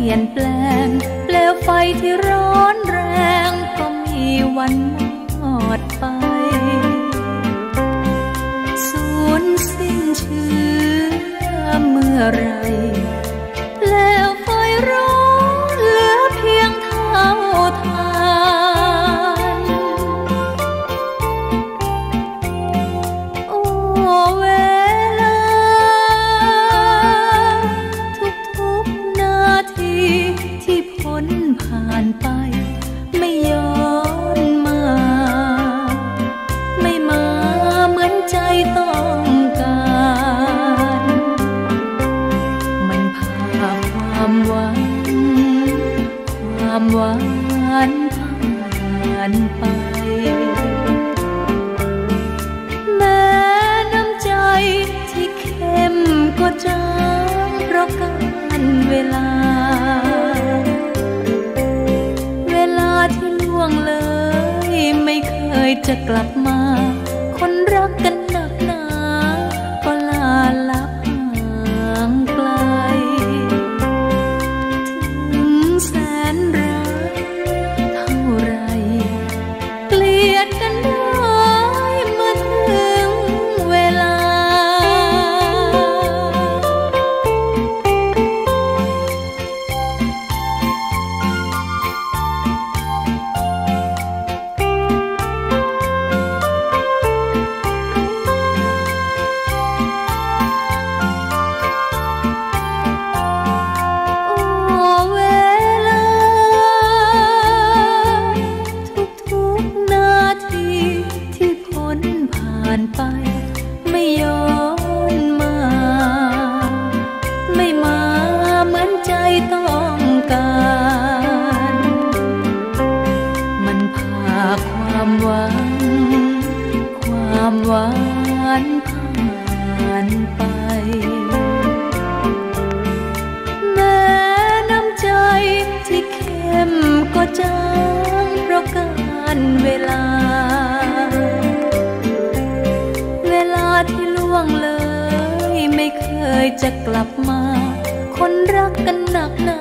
ลี่ยนแปลง เปลวไฟที่ร้อนแรง ก็มีวันหมดไป ไม่ย้อนมา ไม่มาเหมือนใจต้องการ มันพาความหวังความหวานผ่านไปแม้น้ำใจที่เข้มก็จางเพราะการเวลา ยจะกลับมา พาความหวัง ความหวานผ่านไปแม้น้ำใจที่เข้มก็จางเพราะการเวลา เวลาที่ล่วงเลยไม่เคยจะกลับมา คนรักกันหนักหนา